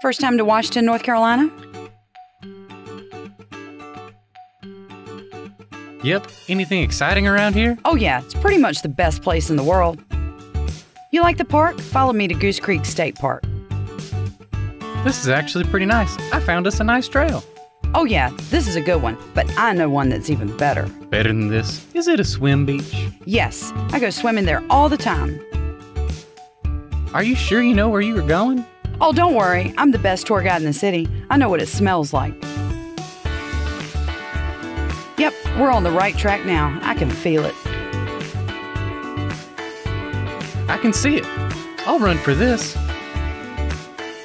First time to Washington, North Carolina? Yep. Anything exciting around here? Oh, yeah, it's pretty much the best place in the world. You like the park? Follow me to Goose Creek State Park. This is actually pretty nice. I found us a nice trail. Oh, yeah, this is a good one, but I know one that's even better. Better than this. Is it a swim beach? Yes, I go swimming there all the time. Are you sure you know where you were going? Oh, don't worry, I'm the best tour guide in the city. I know what it smells like. Yep, we're on the right track now. I can feel it. I can see it. I'll run for this.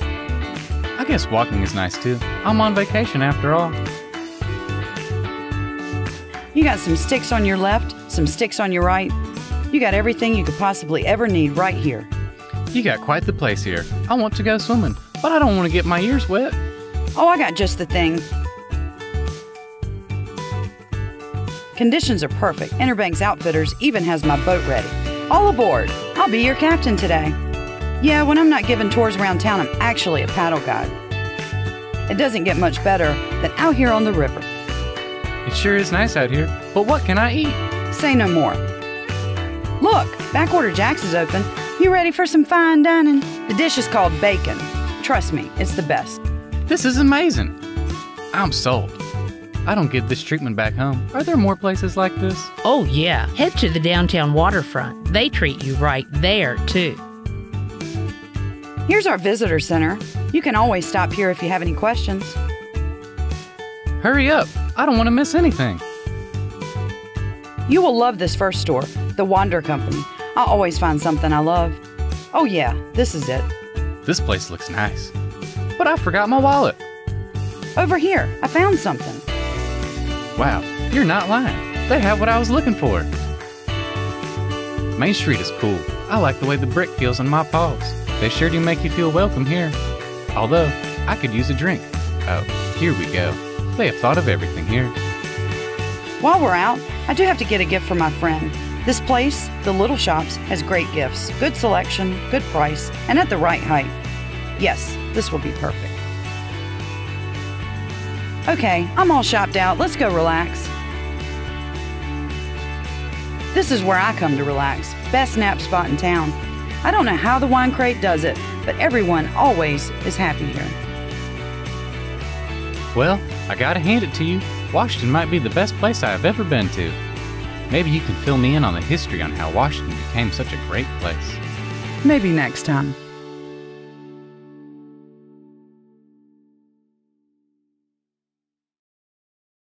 I guess walking is nice too. I'm on vacation after all. You got some sticks on your left, some sticks on your right. You got everything you could possibly ever need right here. You got quite the place here. I want to go swimming, but I don't want to get my ears wet. Oh, I got just the thing. Conditions are perfect. Inner Banks Outfitters even has my boat ready. All aboard! I'll be your captain today. Yeah, when I'm not giving tours around town, I'm actually a paddle guide. It doesn't get much better than out here on the river. It sure is nice out here, but what can I eat? Say no more. Look, Backwater Jack's is open. You ready for some fine dining? The dish is called bacon. Trust me, it's the best. This is amazing. I'm sold. I don't get this treatment back home. Are there more places like this? Oh, yeah. Head to the downtown waterfront. They treat you right there, too. Here's our visitor center. You can always stop here if you have any questions. Hurry up. I don't want to miss anything. You will love this first store, the Wander Company. I always find something I love. Oh, yeah, this is it. This place looks nice. But I forgot my wallet. Over here, I found something. Wow, you're not lying. They have what I was looking for. Main Street is cool. I like the way the brick feels on my paws. They sure do make you feel welcome here. Although, I could use a drink. Oh, here we go. They have thought of everything here. While we're out, I do have to get a gift for my friend. This place, the Little Shops, has great gifts, good selection, good price, and at the right height. Yes, this will be perfect. Okay, I'm all shopped out. Let's go relax. This is where I come to relax. Best nap spot in town. I don't know how the wine crate does it, but everyone always is happy here. Well, I gotta hand it to you. Washington might be the best place I have ever been to. Maybe you can fill me in on the history on how Washington became such a great place. Maybe next time.